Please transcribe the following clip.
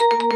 you